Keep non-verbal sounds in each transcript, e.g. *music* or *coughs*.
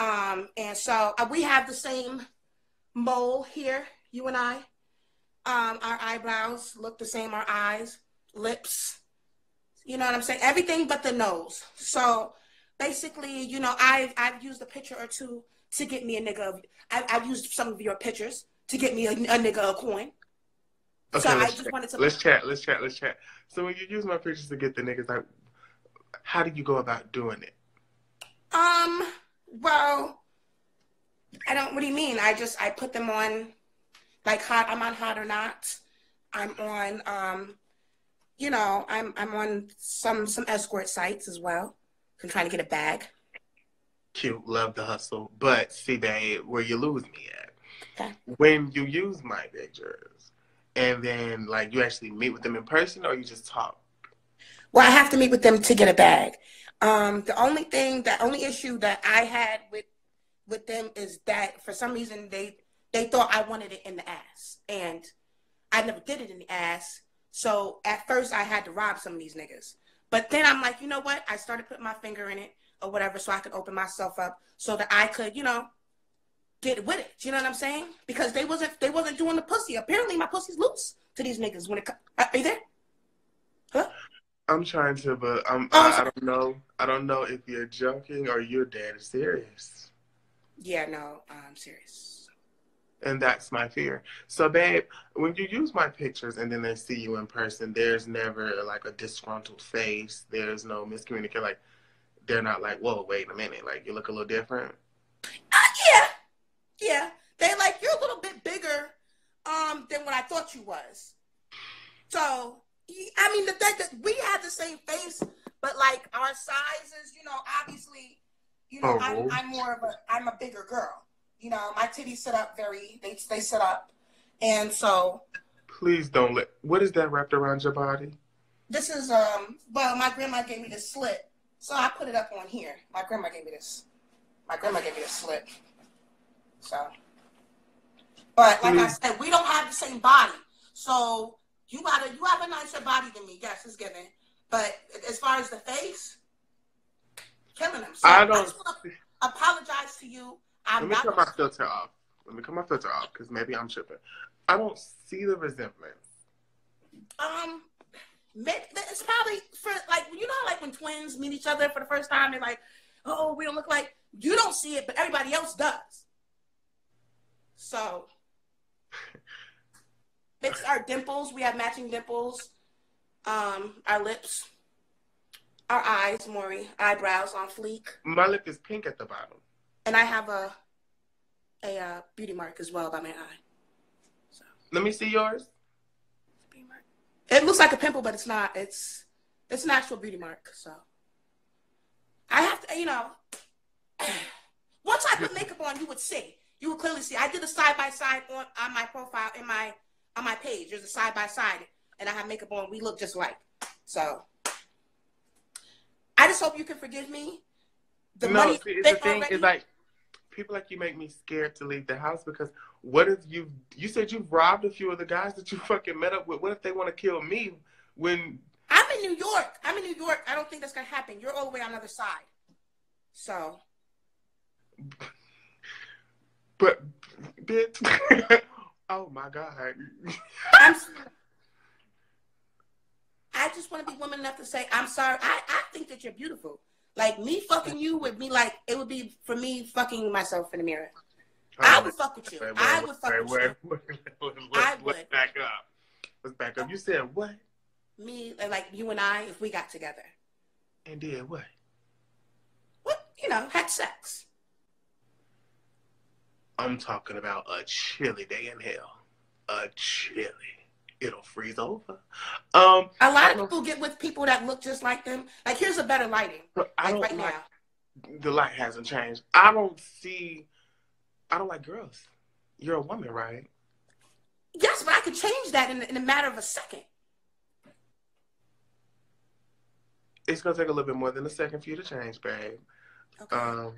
Um, and so uh, we have the same mole here, you and I. Um, our eyebrows look the same, our eyes, lips. You know what I'm saying? Everything but the nose. So basically, you know, I've I've used a picture or two to get me a nigga. I, I've used some of your pictures to get me a, a nigga a coin. Okay, so I let's, just chat. wanted to let's chat. Let's chat. Let's chat. So when you use my pictures to get the niggas, like, how do you go about doing it? Um, well, I don't. What do you mean? I just I put them on, like hot. I'm on hot or not. I'm on. Um, you know, I'm I'm on some some escort sites as well. I'm trying to get a bag. Cute, love the hustle. But see, babe, where you lose me at. Okay. When you use my pictures, and then like you actually meet with them in person, or you just talk. Well, I have to meet with them to get a bag. Um, the only thing, the only issue that I had with with them is that for some reason they they thought I wanted it in the ass, and I never did it in the ass. So at first I had to rob some of these niggas, but then I'm like, you know what? I started putting my finger in it or whatever, so I could open myself up so that I could, you know, get with it. You know what I'm saying? Because they wasn't they wasn't doing the pussy. Apparently my pussy's loose to these niggas when it. Are you there? Huh? I'm trying to, but I'm, Oh, I, I don't know. I don't know if you're joking or you're dead serious. Yeah, no, I'm serious. And that's my fear. So, babe, when you use my pictures and then they see you in person, there's never like a disgruntled face. There's no miscommunication. Like, they're not like, whoa, wait a minute. Like, you look a little different. Uh, yeah, yeah. They like you're a little bit bigger um than what I thought you was. So I mean the fact that we have the same face, but like our sizes, you know, obviously, you know, Oh. I'm, I'm more of a I'm a bigger girl. You know, my titties sit up very they they sit up, and so Please don't let. What is that wrapped around your body? this is um well my grandma gave me this slit, so I put it up on here. My grandma gave me this. My grandma gave me this slit. So, but like I Mm. said, we don't have the same body. So you gotta you have a nicer body than me. Yes, it's given. But as far as the face, killing them. So I I, don't- to apologize to you. I'm Let me cut my filter off. Let me cut my filter off because maybe I'm tripping. I don't see the resemblance. Um, it's probably for like you know like when twins meet each other for the first time, they're like, "Oh, we don't look like." You don't see it, but everybody else does. So, it's our dimples. We have matching dimples. Um, our lips, our eyes, Maury, eyebrows on fleek, My lip is pink at the bottom. and I have a a uh, beauty mark as well by my eye. So, Let me see yours. beauty mark. It looks like a pimple, but it's not. It's it's an actual beauty mark. So I have to, you know, once I put makeup on, you would see. You would clearly see. I did a side by side on on my profile in my on my page. There's a side by side, and I have makeup on. We look just like. So I just hope you can forgive me. The no, money see, the thing already- is like people like you make me scared to leave the house because what if you you said you've robbed a few of the guys that you fucking met up with? What if they want to kill me when I'm in New York. I'm in New York. I don't think that's gonna happen. You're all the way on the other side. So but *laughs* bitch *laughs* Oh my god. I'm. *laughs* I just want to be woman enough to say I'm sorry. I, I think that you're beautiful. Like me fucking you would be like it would be for me fucking myself in the mirror. Oh, I would fuck with you. Wait, wait, I would fuck wait, with wait, I Let's, let's would. back up. Let's back up. You said what? Me and like you and I if we got together. And did what? What you know had sex. I'm talking about a chilly day in hell. A chilly. It'll freeze over. Um, A lot of people get with people that look just like them. Like here's a better lighting. I Like don't right like now. the light hasn't changed. I don't see. I don't like girls. You're a woman, right? Yes, but I could change that in, in a matter of a second. It's gonna take a little bit more than a second for you to change, babe. Okay. Um,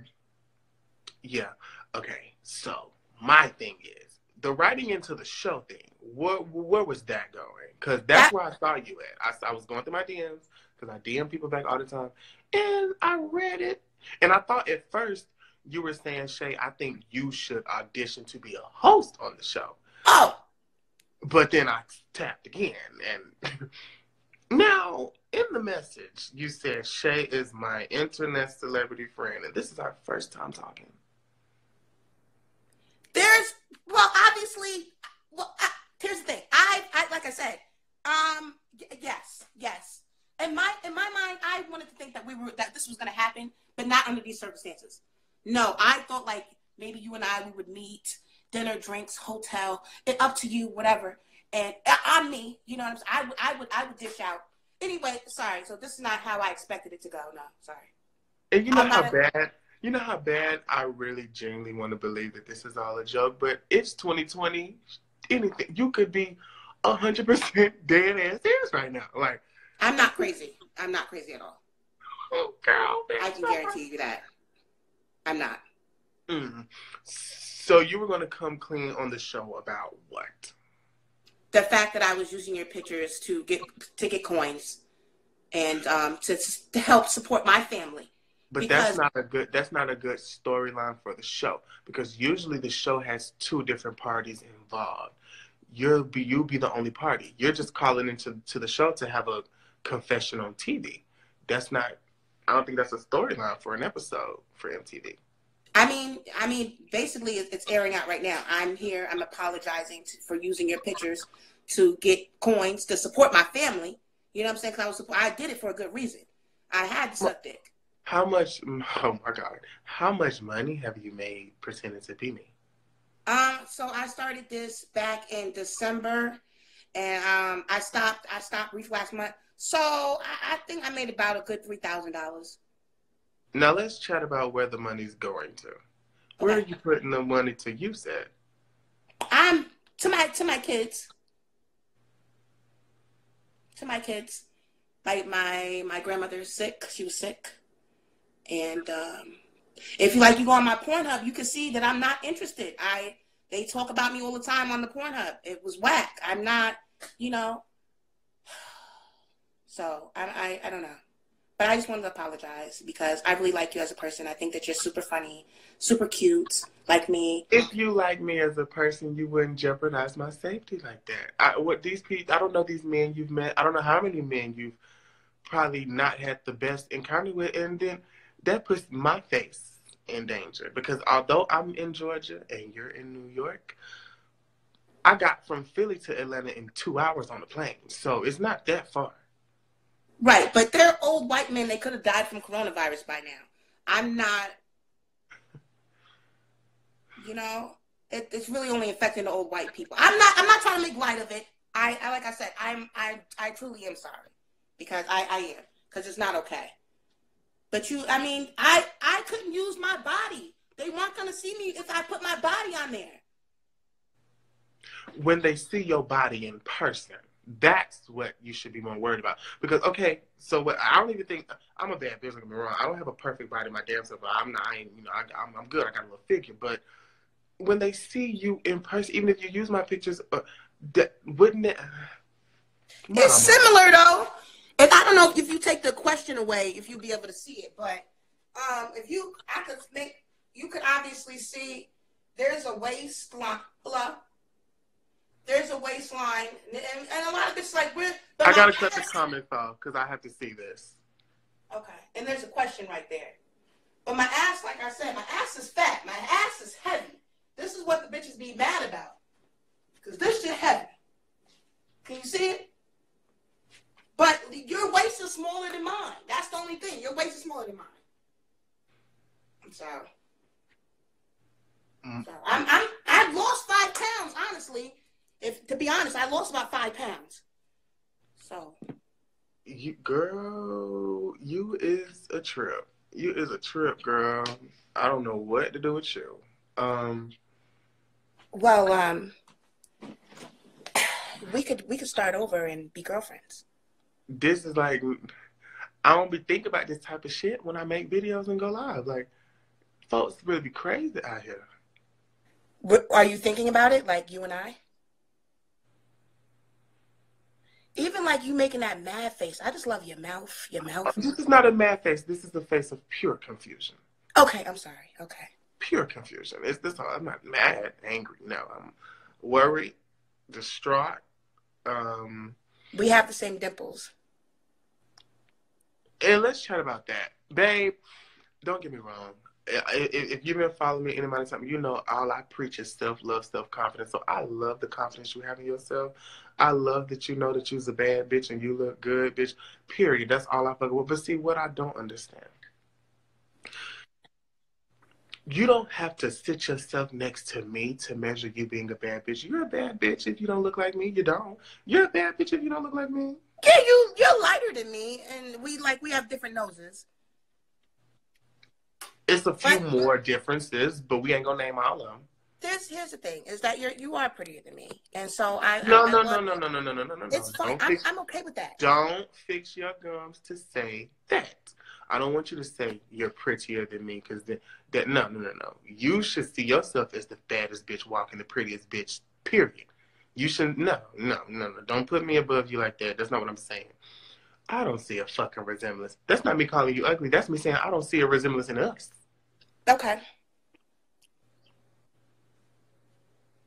yeah. Okay. So my thing is the writing into the show thing. Where where was that going? Because that's That- where I saw you at. I, I was going through my DMs because I DM people back all the time, and I read it, and I thought at first you were saying, Che, I think you should audition to be a host on the show. Oh. But then I tapped again. And *laughs* now, in the message, you said, Che is my internet celebrity friend. And this is our first time talking. There's, well, obviously, well, I, here's the thing. I, I, like I said, um, yes, yes. In my, in my mind, I wanted to think that we were, that this was going to happen, but not under these circumstances. No, I thought like maybe you and I we would meet, dinner, drinks, hotel, it up to you, whatever. And I'm me, you know what I'm saying? I would I would I would dish out. Anyway, sorry. So this is not how I expected it to go. No, sorry. And you know how bad you know how bad I really genuinely want to believe that this is all a joke, but it's 2020. Anything you could be hundred percent dead ass serious right now. Like I'm not crazy. I'm not crazy at all. Oh, girl, I can guarantee you that. I'm not. Mm. So you were going to come clean on the show about what? The fact that I was using your pictures to get TikTok coins and um, to to help support my family. But because... that's not a good that's not a good storyline for the show because usually the show has two different parties involved. You'll be you'll be the only party. You're just calling into to the show to have a confession on TV. That's not I don't think that's a storyline for an episode for MTV. I mean, I mean, basically, it's airing out right now. I'm here. I'm apologizing to, for using your pictures to get coins to support my family. You know what I'm saying? Because I was, I did it for a good reason. I had to suck dick. How much? *laughs* Oh my god! How much money have you made pretending to be me? Um. So I started this back in December, and um, I stopped. I stopped brief last month. So I, I think I made about a good three thousand dollars. Now let's chat about where the money's going to. Where okay. are you putting the money to use at? I'm to my to my kids. To my kids. Like my my grandmother's sick. She was sick. And um, if you like you go on my Pornhub, you can see that I'm not interested. I they talk about me all the time on the Pornhub. It was whack. I'm not, you know, *sighs* so I, I, I don't know. But I just wanted to apologize because I really like you as a person. I think that you're super funny, super cute, like me. If you like me as a person, you wouldn't jeopardize my safety like that. I, what these people, I don't know these men you've met. I don't know how many men you've probably not had the best encounter with, and then that puts my face in danger because although I'm in Georgia and you're in New York, I got from Philly to Atlanta in two hours on the plane, so it's not that far. Right, but they're old white men. They could have died from coronavirus by now. I'm not. You know, it, it's really only affecting the old white people. I'm not. I'm not trying to make light of it. I, I like I said, I'm. I. I truly am sorry because I. I am because it's not okay. But you, I mean, I. I couldn't use my body. They weren't gonna see me if I put my body on there. When they see your body in person, that's what you should be more worried about. Because okay, so what I don't even think I'm a bad bitch. Don't get me wrong. I don't have a perfect body, my damn self. I'm not. I ain't, you know, I, am I'm good. I got a little figure. But when they see you in person, even if you use my pictures, uh, that, wouldn't it? *sighs* It's similar though. And I don't know if you take the question away, if you'll be able to see it. But um, if you, I could make, you could obviously see there's a waistline there's a waistline, and, and a lot of it's like we're. I gotta cut the comments off because I have to see this. Okay, and there's a question right there. But my ass, like I said, my ass is fat. My ass is heavy. This is what the bitches be mad about. Because this shit heavy. Can you see it? But your waist is smaller than mine. That's the only thing. Your waist is smaller than mine. I'm sorry. Mm. So I'm, I'm, I've lost five pounds, honestly, if to be honest, I lost about five pounds. So. You, girl, you is a trip. You is a trip, girl. I don't know what to do with you. Um. Well, um, we could we could start over and be girlfriends. This is like, I don't be thinking about this type of shit when I make videos and go live. Like, folks really be crazy out here. Are you thinking about it, like you and I? Even like you making that mad face. I just love your mouth, your mouth. This is not a mad face. This is the face of pure confusion. Okay, I'm sorry. Okay. Pure confusion. It's this. I'm not mad, angry. No, I'm worried, distraught. Um, we have the same dimples. And let's chat about that, babe. Don't get me wrong. If you've been following me any amount of time, you know all I preach is self love, self confidence. So I love the confidence you have in yourself. I love that you know that you're a bad bitch and you look good, bitch. Period. That's all I fuck with. But see, what I don't understand you don't have to sit yourself next to me to measure you being a bad bitch. You're a bad bitch if you don't look like me. You don't. You're a bad bitch if you don't look like me yeah, you you're lighter than me, and we like we have different noses. It's a few but, more differences, but we ain't gonna name all of them. This here's the thing: is that you're you are prettier than me, and so I no I, no, I no, no, no no no no no no It's fine. I'm, fix, I'm okay with that. Don't fix your gums to say that. I don't want you to say you're prettier than me because then that no no no no. You should see yourself as the fattest bitch walking the prettiest bitch. Period. You should no no no no. Don't put me above you like that. That's not what I'm saying. I don't see a fucking resemblance. That's not me calling you ugly. That's me saying I don't see a resemblance in us. Okay.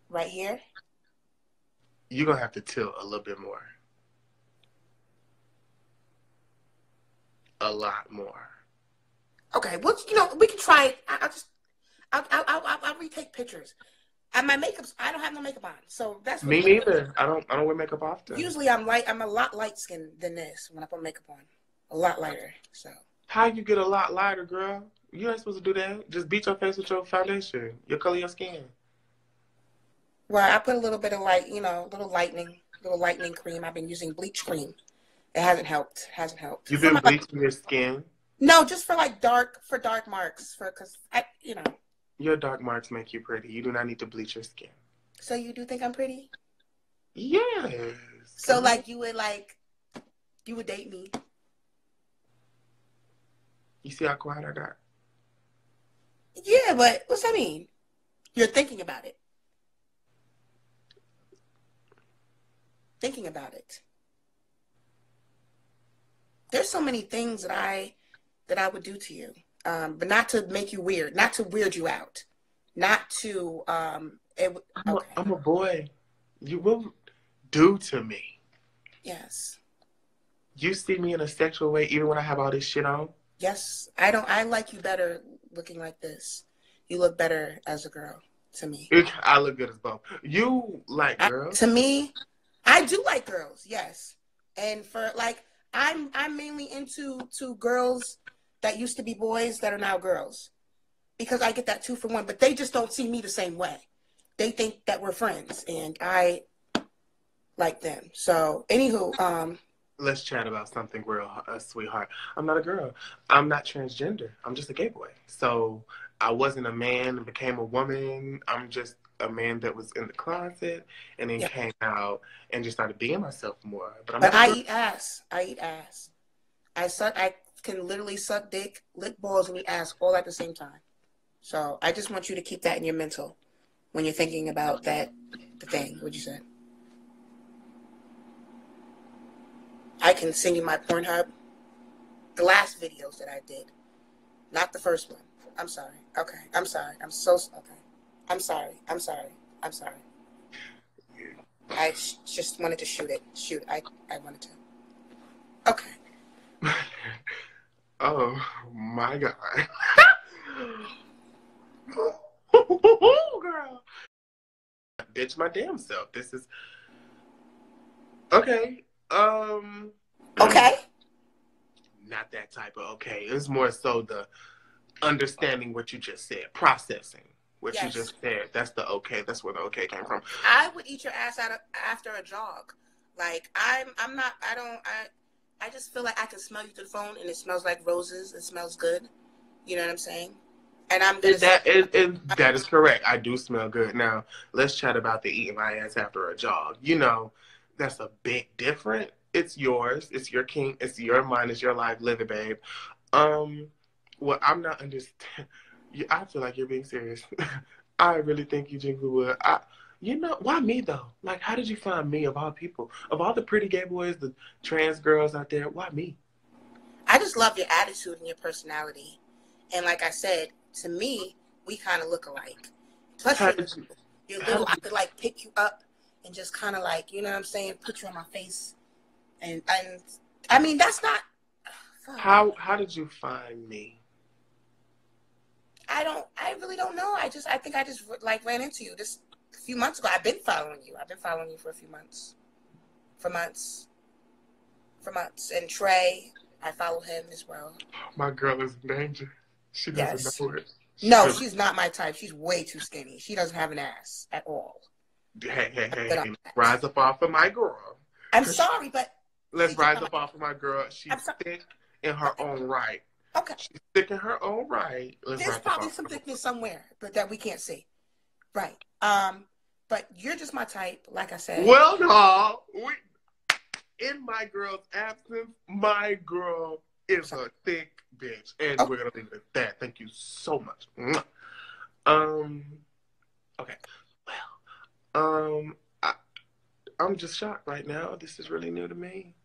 Right here. You're gonna have to tilt a little bit more. a lot more. Okay, well, you know, we can try. I, will just, I'll, I'll, I'll, I'll, retake pictures. And my makeup's, I don't have no makeup on, so that's me neither. I don't, I don't wear makeup often. Usually, I'm light. I'm a lot light skinned than this when I put makeup on. A lot lighter. So. How you get a lot lighter, girl? You ain't supposed to do that. Just beat your face with your foundation. Your color your skin. Well, I put a little bit of light, you know, a little lightening, little lightening cream. I've been using bleach cream. It hasn't helped. Hasn't helped. You've been bleaching your skin. No, just for like dark for dark marks for because I you know. Your dark marks make you pretty. You do not need to bleach your skin. So you do think I'm pretty? Yes. So like you would like you would date me. You see how quiet I got? Yeah, but what's that mean? You're thinking about it. Thinking about it there's so many things that I that I would do to you, um, but not to make you weird, not to weird you out, not to. Um, it, I'm, a, I'm a boy. You will do to me. Yes. You see me in a sexual way, even when I have all this shit on. Yes, I don't. I like you better looking like this. You look better as a girl to me. I look good as both. You like girls? I, to me, I do like girls. Yes, and for like I'm I'm mainly into to girls that used to be boys that are now girls because I get that two for one. But they just don't see me the same way. They think that we're friends, and I like them. So, anywho, um, let's chat about something real, uh, sweetheart. I'm not a girl. I'm not transgender. I'm just a gay boy. So I wasn't a man and became a woman. I'm just a man that was in the closet and then came out and just started being myself more. But, but I eat ass. I eat ass. I suck. I can literally suck dick, lick balls, and eat ass all at the same time. So I just want you to keep that in your mental when you're thinking about that. The thing. What you said. I can send you my Pornhub. The last videos that I did, not the first one. I'm sorry. Okay. I'm sorry. I'm so okay. I'm sorry. I'm sorry. I'm sorry. I sh- just wanted to shoot it. Shoot. I, I wanted to. Okay. *laughs* oh my god. *laughs* Girl. Bitch my damn self. This is Okay. Um Okay. *clears throat* Not that type of okay. It's more so the understanding what you just said, processing what yes. you just said. That's the okay. That's where the okay came from. I would eat your ass out of, after a jog. Like I'm, I'm not. I don't. I, I just feel like I can smell you through the phone, and it smells like roses. It smells good. You know what I'm saying? And I'm gonna. That say, and, that is correct. I do smell good. Now let's chat about the eating my ass after a jog. You know, that's a bit different. It's yours. It's your king. It's your mind. It's your life. Live it, babe. Um, well, I'm not understand *laughs* I feel like you're being serious. *laughs* I really think you genuinely would. I, you know, why me though? Like, how did you find me of all people? Of all the pretty gay boys, the trans girls out there, why me? I just love your attitude and your personality. And like I said, to me, we kind of look alike. Plus, you're, you're little. I could like pick you up and just kind of like, you know what I'm saying, put you on my face, and and I mean that's not. How how did you find me? I don't. I really don't know. I just. I think I just like ran into you just a few months ago. I've been following you. I've been following you for a few months. For months. For months. And Trey, I follow him as well. My girl is in danger. She doesn't yes. know it. She no, doesn't. she's not my type. She's way too skinny. She doesn't have an ass at all. Hey, hey, hey, hey. rise up off of my girl. I'm sorry, but let's rise up off of my girl. She's thick in her own right. Okay. She's thick in her own right. Let's There's probably some thickness somewhere, but that we can't see. Right. Um, but you're just my type, like I said. Well, no, we, in my girl's absence, my girl is a thick bitch, and okay. we're gonna leave it at that. Thank you so much. Um. Okay. Well. Um. I, I'm just shocked right now. This is really new to me.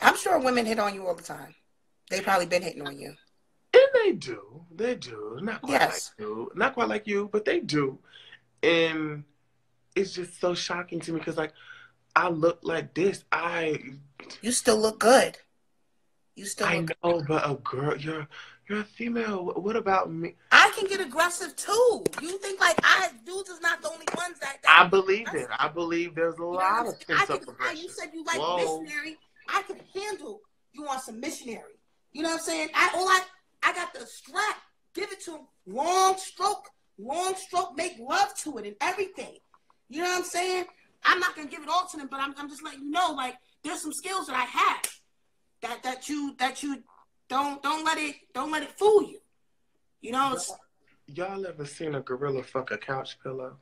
I'm sure women hit on you all the time. They probably been hitting on you. And they do. They do. Not quite yes. like you. Not quite like you, but they do. And it's just so shocking to me because like I look like this. I You still look good. You still I know, but a girl you're you're a female. What about me? I can get aggressive too. You think like I dudes is not the only ones that, that I believe it. I believe there's a lot of pent up aggression. You said you like Whoa. missionary. I can handle you want some missionary. You know what I'm saying? I all I I got the strap. Give it to him. Long stroke. Long stroke. Make love to it and everything. You know what I'm saying? I'm not gonna give it all to them, but I'm, I'm just letting you know, like, there's some skills that I have that that you that you don't don't let it don't let it fool you. You know. Y'all ever seen a gorilla fuck a couch pillow?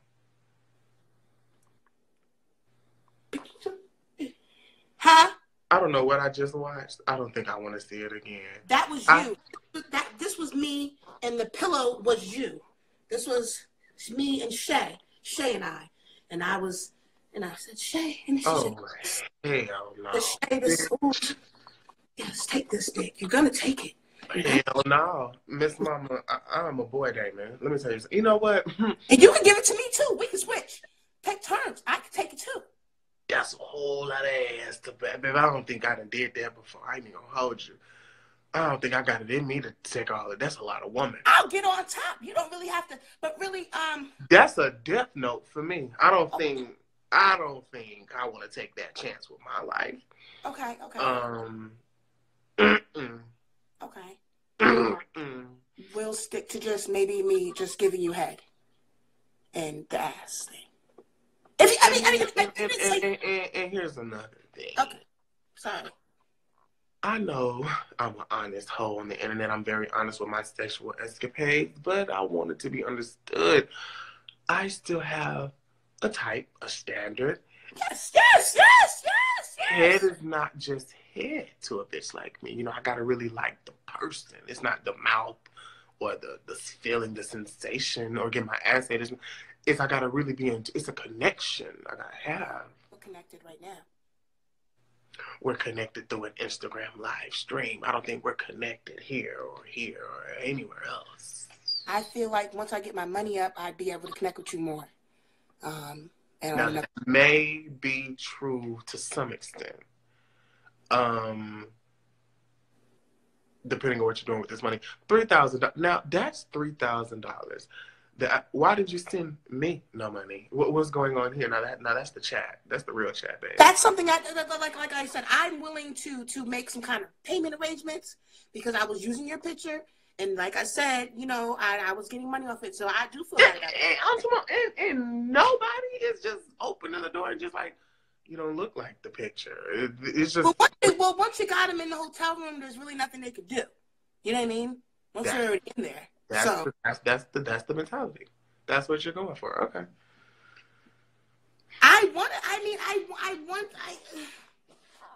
Huh? I don't know what I just watched. I don't think I want to see it again. That was you. I, that this was me, and the pillow was you. This was me and Che, Che and I, and I was, and I said Che, and she oh, said, hell oh, no. The Che, this, ooh, yes, take this dick. You're gonna take it. Hell no, Miss Mama, I, am a boy day man. Let me tell you, something. you know what? *laughs* and you can give it to me too. We can switch. Take turns. I can take it too. That's a whole lot of ass to baby. I don't think I done did that before. I ain't gonna hold you. I don't think I got it in me to take all of That's a lot of woman. I'll get on top. You don't really have to, but really, um. That's a death note for me. I don't okay. think. I don't think I want to take that chance with my life. Okay. Okay. Um. Mm-mm. *clears throat* Okay. Mm-mm. *clears throat* We'll stick to just maybe me just giving you head and the ass thing. If you, I mean, I mean, and, and, and, and here's another thing. Okay, sorry. I know I'm an honest hoe on the internet. I'm very honest with my sexual escapades, but I want it to be understood. I still have a type, a standard. Yes, yes, yes, yes, yes. Head is not just head to a bitch like me. You know, I gotta really like the person. It's not the mouth or the the feeling, the sensation, or get my ass ate is I gotta really be in. It's a connection I gotta have. We're connected right now. We're connected through an Instagram live stream. I don't think we're connected here or here or anywhere else. I feel like once I get my money up, I'd be able to connect with you more. Um, and now, that may be true to some extent. Um, depending on what you're doing with this money, three thousand. Now that's three thousand dollars that uh, why did you send me no money? What, what's going on here? Now that now that's the chat. That's the real chat, baby. That's something I like. Like I said, I'm willing to to make some kind of payment arrangements because I was using your picture, and like I said, you know, I, I was getting money off it, so I do feel like that. And, and, and nobody is just opening the door and just like. You don't look like the picture. It, it's just. Well once, well, once you got them in the hotel room, there's really nothing they could do. You know what I mean? Once you're already in there. That's so, the, that's that's the that's the mentality. That's what you're going for. Okay. I want. I mean, I I want. I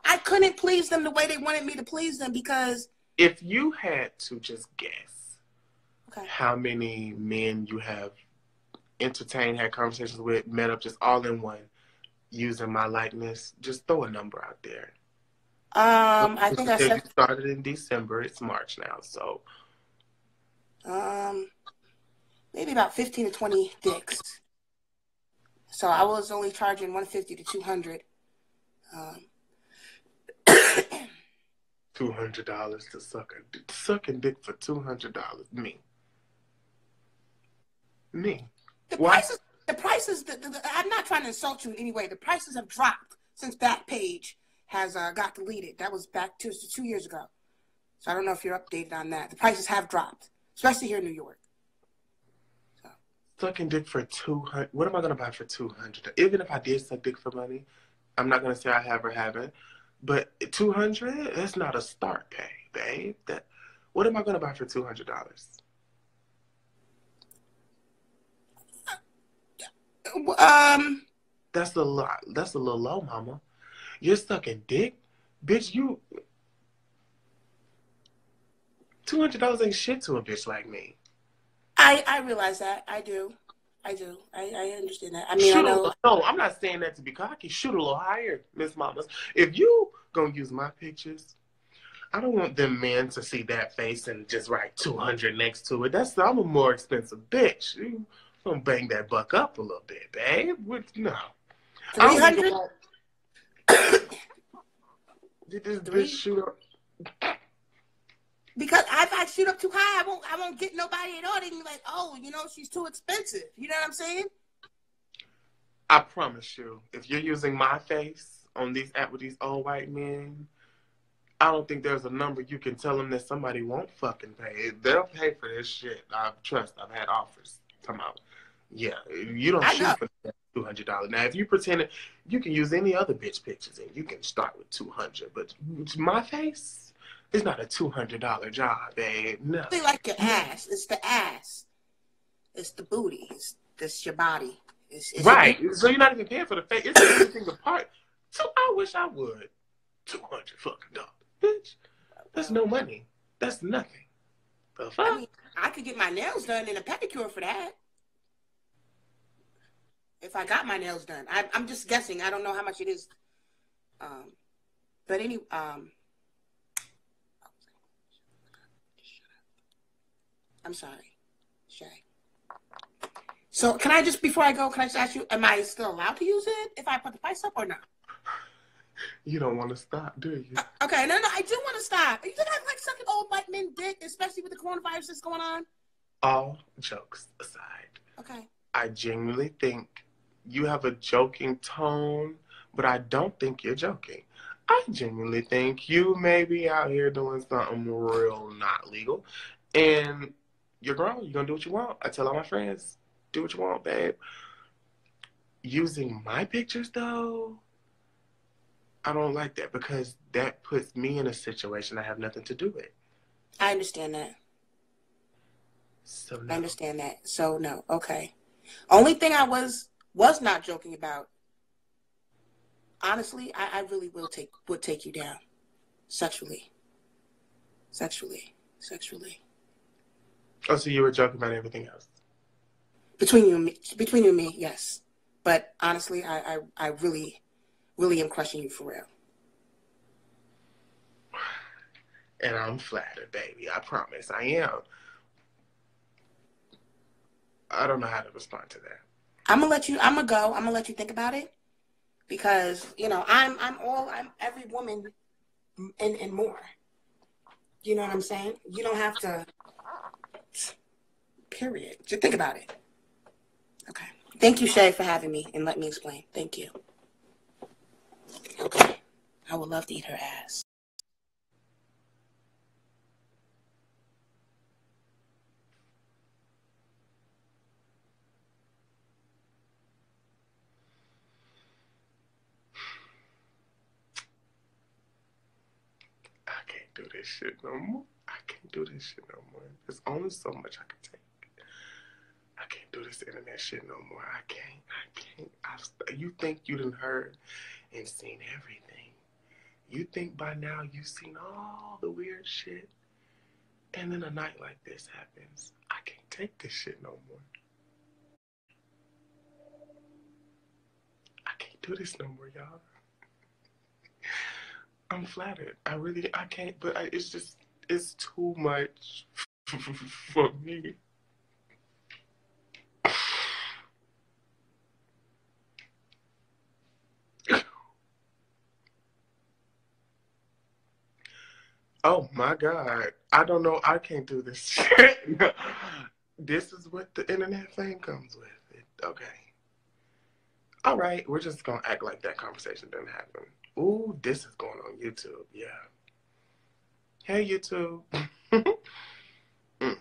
I couldn't please them the way they wanted me to please them because. If you had to just guess, okay. how many men you have entertained, had conversations with, met up just all in one, using my likeness, just throw a number out there. Um, I think I said started in December. It's March now, so Um, maybe about fifteen to twenty dicks. So I was only charging one fifty to two hundred. Um, *coughs* two hundred dollars to suck a sucking dick for two hundred dollars. Me. Me. The prices. The prices. The, the, I'm not trying to insult you in any way. The prices have dropped since Backpage has uh, got deleted. That was back two, two years ago. So I don't know if you're updated on that. The prices have dropped, especially here in New York. So. Sucking dick for two hundred. What am I gonna buy for two hundred? Even if I did suck dick for money, I'm not gonna say I have or haven't. But two hundred, that's not a start pay, babe. That. What am I gonna buy for two hundred dollars? Um. That's a lot. That's a little low, mama. You're sucking dick, bitch. You hundred dollars ain't shit to a bitch like me. I I realize that. I do. I do. I, I understand that. I mean, Shoot I know. A, no, I'm not saying that to be cocky. Shoot a little higher, Miss Mamas. If you gonna use my pictures, I don't want them men to see that face and just write 200 next to it. That's I'm a more expensive bitch. You gonna bang that buck up a little bit, babe. With, no. 300? *coughs* Did this bitch shoot up? Because if I shoot up too high, I won't. I won't get nobody at all. They be like, "Oh, you know, she's too expensive." You know what I'm saying? I promise you, if you're using my face on these app with these old white men, I don't think there's a number you can tell them that somebody won't fucking pay. They'll pay for this shit. I trust. I've had offers come out. Yeah, you don't I shoot know. for two hundred dollars. Now, if you pretend it, you can use any other bitch pictures and you can start with two hundred. But my face is not a two hundred dollar job, babe. No. They like your ass. It's the ass. It's the booty. It's this your body. It's, it's right. so you're not even paying for the face. It's everything apart. So I wish I would. Two hundred fucking dollars, bitch. That's no money. That's nothing. The fuck? I mean, I could get my nails done and a pedicure for that if I got my nails done. I, am just guessing. I don't know how much it is. Um, but any um, I'm sorry, Che. So can I just before I go, can I just ask you, am I still allowed to use it if I put the price up or not? You don't want to stop, do you? Uh, okay, no, no, I do want to stop. You think I like sucking old white men dick, especially with the coronavirus that's going on? All jokes aside. Okay. I genuinely think you have a joking tone, but I don't think you're joking. I genuinely think you may be out here doing something real not legal. And you're grown. You're going to do what you want. I tell all my friends, do what you want, babe. Using my pictures, though, I don't like that because that puts me in a situation I have nothing to do with. I understand that. So no. I understand that. So no, okay. Only thing I was was not joking about. Honestly, I, I really will take would take you down, sexually, sexually, sexually. Oh, so you were joking about everything else? Between you and me, between you and me, yes. But honestly, I, I, I really, really am crushing you for real. And I'm flattered, baby. I promise I am. I don't know how to respond to that. I'm gonna let you. I'm gonna go. I'm gonna let you think about it because you know I'm I'm all I'm every woman and and more. You know what I'm saying? You don't have to. Period. Just think about it. Okay. Thank you, Che, for having me and let me explain. Thank you. Okay. I would love to eat her ass. I can't do this shit no more. I can't do this shit no more. There's only so much I can take. I can't do this internet shit no more. I can't. I can't. I, you think you done heard and seen everything. You think by now you've seen all the weird shit. And then a night like this happens. I can't take this shit no more. I can't do this no more, y'all. I'm flattered. I really, I can't, but I, it's just, it's too much *laughs* for me. Oh my God. I don't know. I can't do this *laughs* shit. this is what the internet fame comes with. It, okay. All right. We're just going to act like that conversation didn't happen. Ooh, this is going on YouTube. Yeah. Hey, YouTube. mm.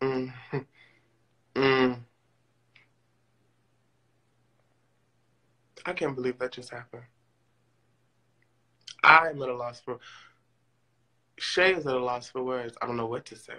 Mm. Mm. I can't believe that just happened. I'm at a loss for Che is at a loss for words. I don't know what to say.